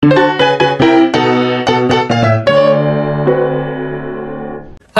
は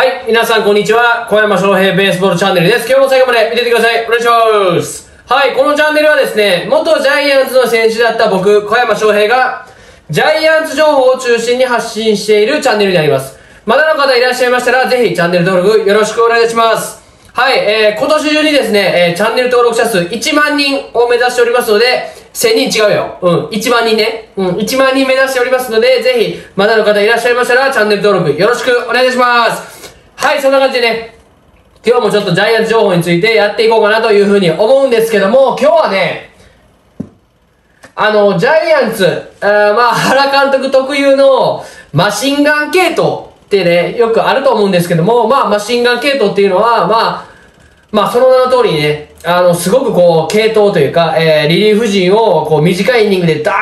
い、皆さんこんにちは。小山翔平ベースボールチャンネルです。今日も最後まで見ててください。お願いします。はい、このチャンネルはですね、元ジャイアンツの選手だった僕、小山翔平が、ジャイアンツ情報を中心に発信しているチャンネルになります。まだの方いらっしゃいましたら、ぜひチャンネル登録よろしくお願いします。はい、えー、今年中にですね、えー、チャンネル登録者数1万人を目指しておりますので、1000人違うよ。うん、1万人ね。うん、1万人目指しておりますので、ぜひ、まだの方いらっしゃいましたら、チャンネル登録よろしくお願いします。はい、そんな感じでね、今日もちょっとジャイアンツ情報についてやっていこうかなというふうに思うんですけども、今日はね、あの、ジャイアンツ、あまあ、原監督特有のマシンガン系統ってね、よくあると思うんですけども、まあ、マシンガン系統っていうのは、まあ、まあ、その名の通りにね、あの、すごくこう、系統というか、えー、リリーフ陣を、こう、短いイニングでダ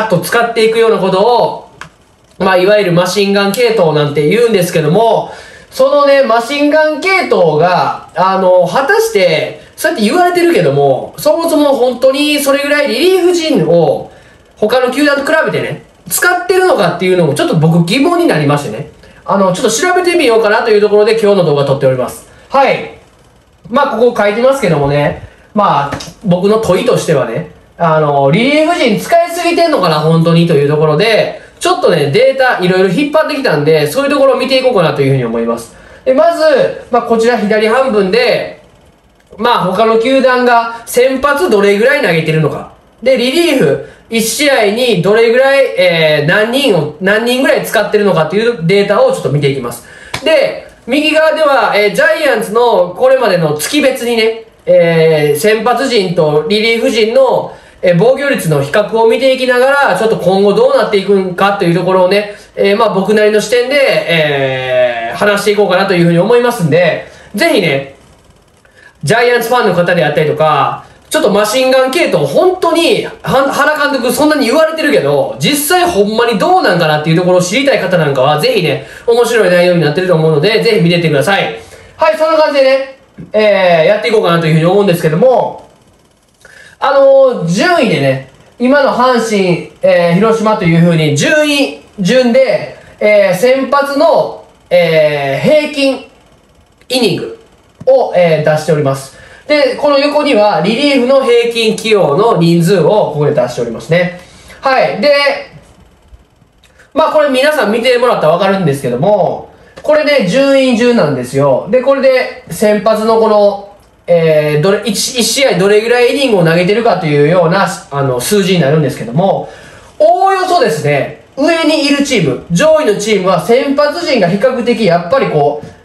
ーッと使っていくようなことを、まあ、いわゆるマシンガン系統なんて言うんですけども、そのね、マシンガン系統が、あの、果たして、そうやって言われてるけども、そもそも本当にそれぐらいリリーフ陣を、他の球団と比べてね、使ってるのかっていうのもちょっと僕疑問になりましてね。あの、ちょっと調べてみようかなというところで今日の動画撮っております。はい。まあ、ここ書いてますけどもね、まあ、僕の問いとしてはね、あの、リリーフ陣使いすぎてんのかな、本当にというところで、ちょっとね、データいろいろ引っ張ってきたんで、そういうところを見ていこうかなというふうに思います。で、まず、まあ、こちら左半分で、まあ、他の球団が先発どれぐらい投げてるのか。で、リリーフ、1試合にどれぐらい、えー、何人を、何人ぐらい使ってるのかっていうデータをちょっと見ていきます。で、右側では、えー、ジャイアンツのこれまでの月別にね、えー、先発陣とリリーフ陣の、えー、防御率の比較を見ていきながら、ちょっと今後どうなっていくんかというところをね、えー、まあ僕なりの視点で、えー、話していこうかなというふうに思いますんで、ぜひね、ジャイアンツファンの方であったりとか、ちょっとマシンガン系統、本当に、原監督そんなに言われてるけど、実際ほんまにどうなんかなっていうところを知りたい方なんかは、ぜひね、面白い内容になってると思うので、ぜひ見てってください。はい、そんな感じでね、えー、やっていこうかなというふうに思うんですけども、あのー、順位でね、今の阪神、えー、広島というふうに、順位順で、えー、先発の、えー、平均イニングを、えー、出しております。で、この横にはリリーフの平均起用の人数をここで出しておりますね。はい。で、まあこれ皆さん見てもらったらわかるんですけども、これで順位順なんですよ。で、これで先発のこの、えー、どれ1、1試合どれぐらいイニングを投げてるかというような、あの、数字になるんですけども、おおよそですね、上にいるチーム、上位のチームは先発陣が比較的やっぱりこう、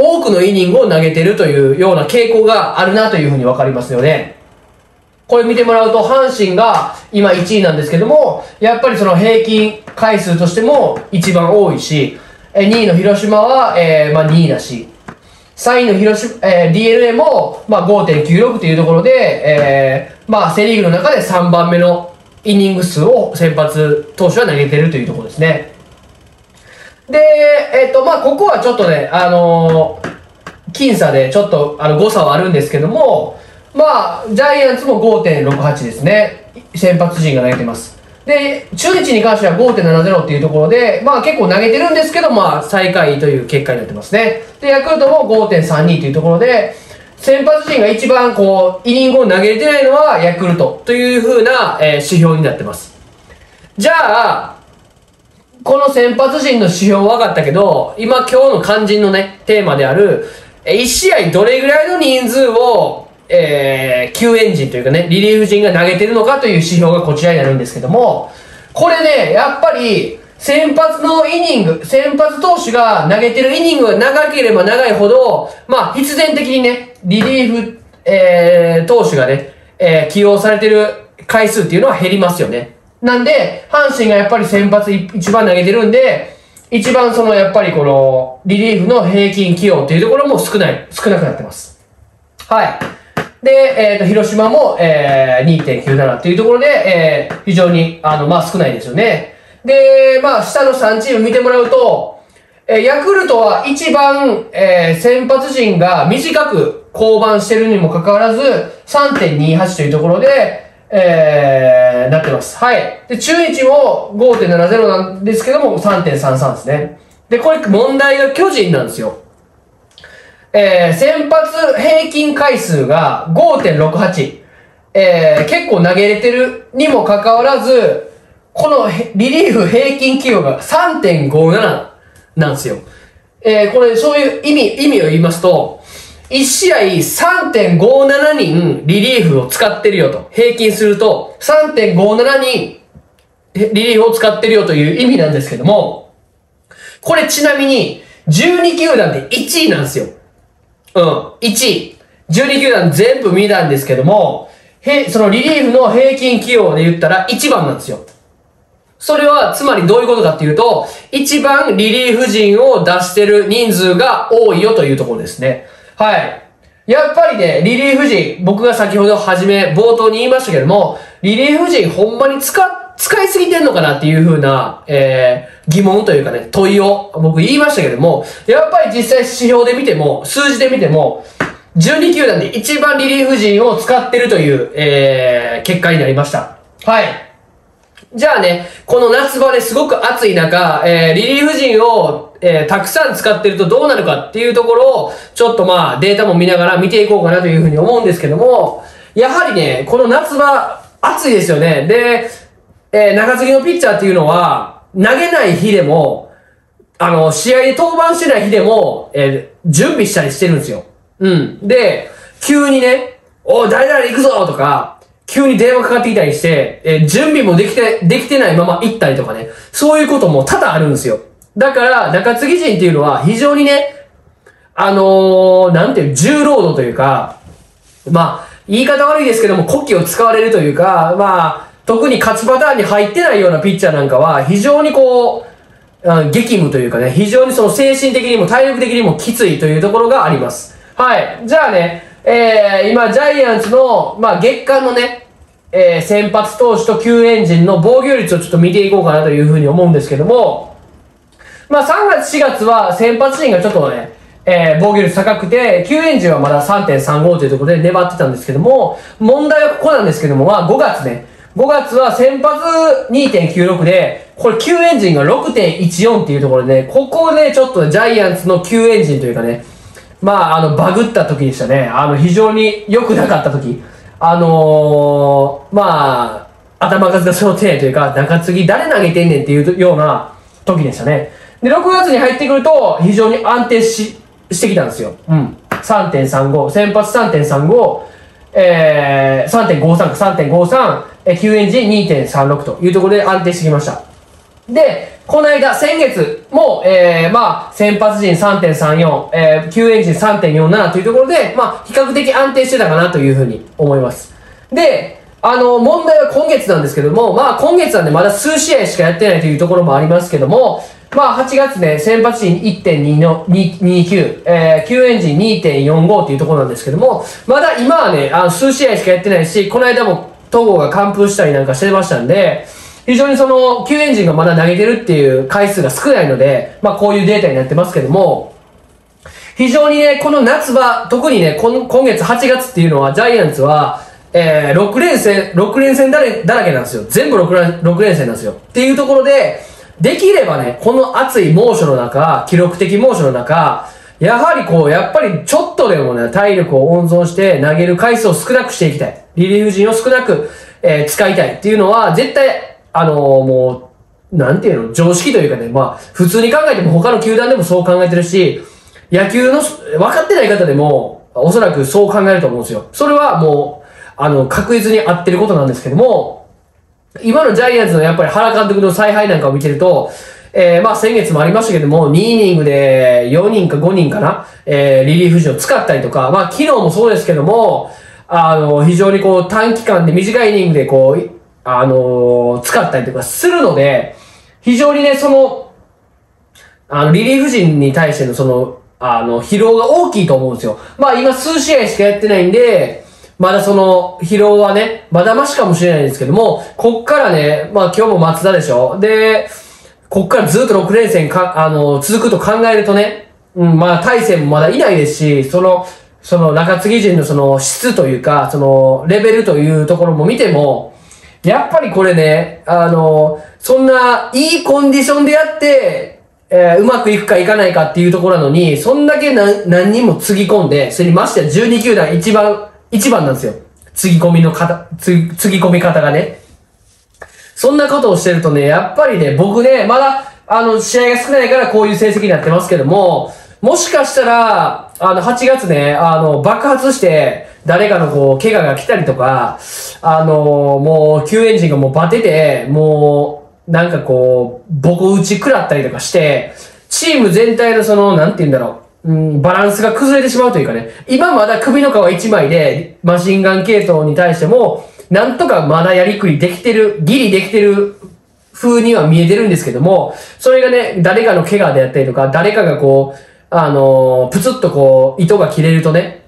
多くのイニングを投げてるというような傾向があるなというふうにわかりますよね。これ見てもらうと、阪神が今1位なんですけども、やっぱりその平均回数としても一番多いし、2位の広島は、えー、まあ2位だし、3位の広島、えー、DNA も、まあ5.96というところで、えー、まあセリーグの中で3番目のイニング数を先発投手は投げてるというところですね。で、えっ、と、まあ、ここはちょっとね、あの、僅差でちょっと、あの、誤差はあるんですけども、まあ、ジャイアンツも5.68ですね。先発陣が投げてます。で、中日に関しては5.70っていうところで、まあ結構投げてるんですけど、まあ最下位という結果になってますね。で、ヤクルトも5.32というところで、先発陣が一番こう、イニングを投げれてないのはヤクルトという風な、えー、指標になってます。じゃあ、この先発陣の指標分かったけど、今今日の肝心のね、テーマである、1試合どれぐらいの人数を、えー、救援陣というかね、リリーフ陣が投げてるのかという指標がこちらになるんですけども、これね、やっぱり、先発のイニング、先発投手が投げてるイニングが長ければ長いほど、まあ、必然的にね、リリーフ、えー、投手がね、えー、起用されてる回数っていうのは減りますよね。なんで、阪神がやっぱり先発一番投げてるんで、一番そのやっぱりこのリリーフの平均起用っていうところも少ない、少なくなってます。はい。で、えっ、ー、と、広島も、えー、2.97っていうところで、えー、非常に、あの、まあ少ないですよね。で、まあ下の3チーム見てもらうと、えー、ヤクルトは一番、えー、先発陣が短く降板してるにもかかわらず、3.28というところで、えー、なってます。はい。で、中日も5.70なんですけども、3.33ですね。で、これ問題が巨人なんですよ。えー、先発平均回数が5.68。えー、結構投げれてるにもかかわらず、このリリーフ平均起用が3.57なんですよ。えー、これ、そういう意味、意味を言いますと、1試合3.57人リリーフを使ってるよと。平均すると3.57人リリーフを使ってるよという意味なんですけども、これちなみに12球団で1位なんですよ。うん、1位。12球団全部見たんですけども、へ、そのリリーフの平均起用で言ったら1番なんですよ。それは、つまりどういうことかっていうと、一番リリーフ陣を出してる人数が多いよというところですね。はい。やっぱりね、リリーフ陣、僕が先ほど初め、冒頭に言いましたけども、リリーフ陣ほんまに使、使いすぎてんのかなっていう風な、えー、疑問というかね、問いを僕言いましたけども、やっぱり実際指標で見ても、数字で見ても、12球団で一番リリーフ陣を使ってるという、えー、結果になりました。はい。じゃあね、この夏場ですごく暑い中、えー、リリーフ陣を、えー、たくさん使ってるとどうなるかっていうところを、ちょっとまあデータも見ながら見ていこうかなというふうに思うんですけども、やはりね、この夏場、暑いですよね。で、えー、中継ぎのピッチャーっていうのは、投げない日でも、あの、試合で登板してない日でも、えー、準備したりしてるんですよ。うん。で、急にね、お誰々行くぞとか、急に電話かかってきたりして、えー、準備もできて、できてないまま行ったりとかね、そういうことも多々あるんですよ。だから、中継ぎ陣っていうのは非常にね、あのー、なんていう、重労働というか、まあ、言い方悪いですけども、古希を使われるというか、まあ、特に勝ちパターンに入ってないようなピッチャーなんかは、非常にこう、激務というかね、非常にその精神的にも体力的にもきついというところがあります。はい。じゃあね、えー、今、ジャイアンツの、まあ、月間のね、えー、先発投手と救援陣の防御率をちょっと見ていこうかなというふうに思うんですけども、まあ、3月、4月は先発陣がちょっとね、えー、防御率高くて、救援陣はまだ3.35というところで粘ってたんですけども、問題はここなんですけども、まあ、5月ね、5月は先発2.96で、これ救援陣が6.14っていうところで、ね、ここでちょっとジャイアンツの救援陣というかね、まあ、あの、バグった時でしたね。あの、非常に良くなかった時。あのー、まあ、頭数がその程というか、中継ぎ誰投げてんねんっていうような時でしたね。で、6月に入ってくると、非常に安定し、してきたんですよ。うん。3.35、先発3.35、えー、3.53か3.53、えー、救援時2.36というところで安定してきました。で、この間、先月も、えー、まあ、先発陣3.34、えー、救援陣3.47というところで、まあ、比較的安定してたかなというふうに思います。で、あの、問題は今月なんですけども、まあ、今月なんでまだ数試合しかやってないというところもありますけども、まあ、8月ね、先発陣1.2の、29、えー、救援陣2.45というところなんですけども、まだ今はね、あの、数試合しかやってないし、この間も、東郷が完封したりなんかしてましたんで、非常にその、救援陣がまだ投げてるっていう回数が少ないので、まあこういうデータになってますけども、非常にね、この夏場、特にね、今月8月っていうのは、ジャイアンツは、えー、6連戦、6連戦だらだらけなんですよ。全部 6, 連6連戦なんですよ。っていうところで、できればね、この暑い猛暑の中、記録的猛暑の中、やはりこう、やっぱりちょっとでもね、体力を温存して投げる回数を少なくしていきたい。リリーフ陣を少なく、えー、使いたいっていうのは、絶対あのー、もう、なんていうの、常識というかね、まあ、普通に考えても他の球団でもそう考えてるし、野球の分かってない方でも、おそらくそう考えると思うんですよ。それはもう、あの、確実に合ってることなんですけども、今のジャイアンツのやっぱり原監督の采配なんかを見てると、えー、まあ先月もありましたけども、2イニングで4人か5人かな、えー、リリーフ陣を使ったりとか、まあ昨日もそうですけども、あの、非常にこう短期間で短いイニングでこう、あの、使ったりとかするので、非常にね、その、あの、リリーフ陣に対してのその、あの、疲労が大きいと思うんですよ。まあ今数試合しかやってないんで、まだその疲労はね、まだましかもしれないんですけども、こっからね、まあ今日も松田でしょ。で、こっからずっと6連戦か、あの、続くと考えるとね、うん、まあ大戦もまだいないですし、その、その中継ぎ陣のその質というか、そのレベルというところも見ても、やっぱりこれね、あの、そんないいコンディションでやって、えー、うまくいくかいかないかっていうところなのに、そんだけ何何人もつぎ込んで、それにましては12球団一番、一番なんですよ。つぎ込みの方、つ、つぎ込み方がね。そんなことをしてるとね、やっぱりね、僕ね、まだ、あの、試合が少ないからこういう成績になってますけども、もしかしたら、あの、8月ね、あの、爆発して、誰かのこう、怪我が来たりとか、あのもう、救援陣がもうバテて、もう、なんかこう、ボコ打ち食らったりとかして、チーム全体のその、なんて言うんだろう、うん、バランスが崩れてしまうというかね、今まだ首の皮一枚で、マシンガン系統に対しても、なんとかまだやりくりできてる、ギリできてる風には見えてるんですけども、それがね、誰かの怪我であったりとか、誰かがこう、あのー、プツッとこう、糸が切れるとね、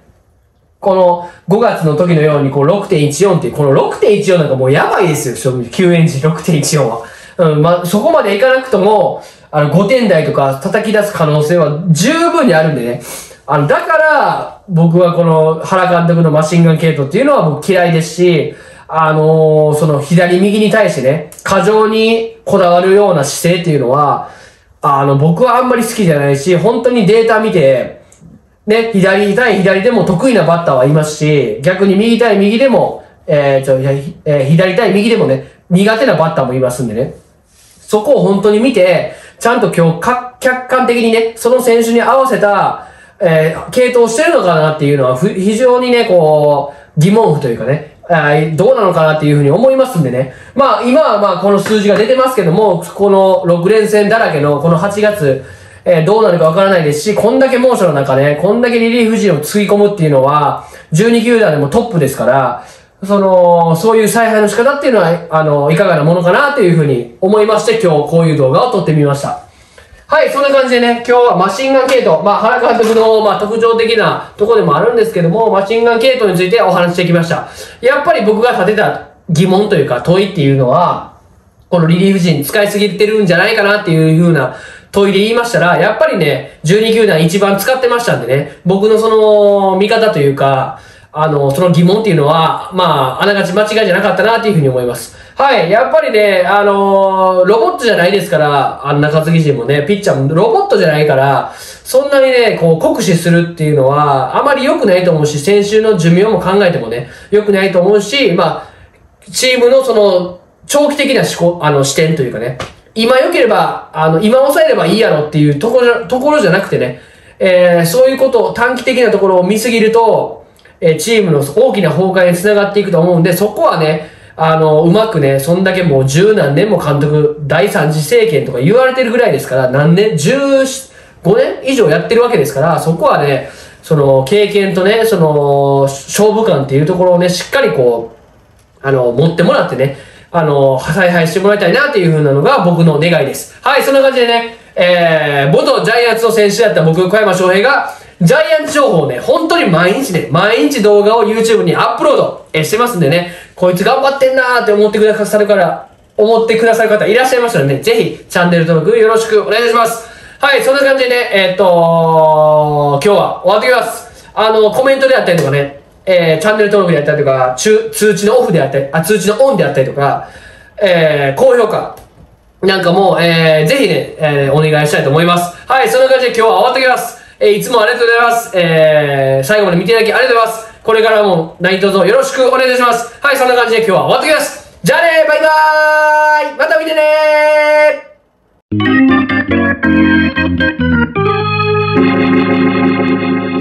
この5月の時のようにこう6.14っていう、この6.14なんかもうやばいですよ、正直。救援時6.14は。うん、まあ、そこまでいかなくとも、あの、5点台とか叩き出す可能性は十分にあるんでね。あの、だから、僕はこの原監督のマシンガン系統っていうのは僕嫌いですし、あのー、その左右に対してね、過剰にこだわるような姿勢っていうのは、あの、僕はあんまり好きじゃないし、本当にデータ見て、ね、左対左でも得意なバッターはいますし、逆に右対右でも、えー、ちょ、えー、左対右でもね、苦手なバッターもいますんでね。そこを本当に見て、ちゃんと今日か、客観的にね、その選手に合わせた、えー、系統してるのかなっていうのは、非常にね、こう、疑問符というかね、どうなのかなっていうふうに思いますんでね。まあ今はまあこの数字が出てますけども、この6連戦だらけのこの8月、えー、どうなるかわからないですし、こんだけ猛暑の中ね、こんだけリリーフ陣をつぎ込むっていうのは、12球団でもトップですから、その、そういう采配の仕方っていうのは、あの、いかがなものかなというふうに思いまして、今日こういう動画を撮ってみました。はい、そんな感じでね、今日はマシンガン系統、まあ、原監督の、まあ、特徴的なとこでもあるんですけども、マシンガン系統についてお話してきました。やっぱり僕が立てた疑問というか問いっていうのは、このリリーフ陣使いすぎてるんじゃないかなっていう風な問いで言いましたら、やっぱりね、12球団一番使ってましたんでね、僕のその見方というか、あの、その疑問っていうのは、まあ、あながち間違いじゃなかったなっていうふうに思います。はい、やっぱりね、あのー、ロボットじゃないですから、あんな中継ぎ陣もね、ピッチャーもロボットじゃないから、そんなにね、こう、酷使するっていうのは、あまり良くないと思うし、先週の寿命も考えてもね、良くないと思うし、まあ、チームのその、長期的な思考、あの、視点というかね、今良ければ、あの、今抑えればいいやろっていうところ、ところじゃなくてね、えー、そういうこと、短期的なところを見すぎると、えーチームの大きな崩壊につながっていくと思うんで、そこはね、あの、うまくね、そんだけもう十何年も監督、第三次政権とか言われてるぐらいですから、何年、十五年以上やってるわけですから、そこはね、その、経験とね、その、勝負感っていうところをね、しっかりこう、あの、持ってもらってね、あの、采配してもらいたいなっていう風なのが僕の願いです。はい、そんな感じでね、えー、元ジャイアンツの選手だった僕、小山翔平が、ジャイアンツ情報をね、本当に毎日ね、毎日動画を YouTube にアップロード、えしてますんでね、こいつ頑張ってんなーって思ってくださるから、思ってくださる方いらっしゃいましたらね、ぜひチャンネル登録よろしくお願いします。はい、そんな感じでね、えー、っと今日は終わってきます。あの、コメントであったりとかね、えー、チャンネル登録であったりとか、通知のオフであったり、あ、通知のオンであったりとか、えー、高評価、なんかも、えー、ぜひね、えー、お願いしたいと思います。はい、そんな感じで今日は終わっておきます。えー、いつもありがとうございます。えー、最後まで見ていただきありがとうございます。これからも何卒よろしくお願いいたします。はい、そんな感じで今日は終わっておきます。じゃあねバイバーイまた見てね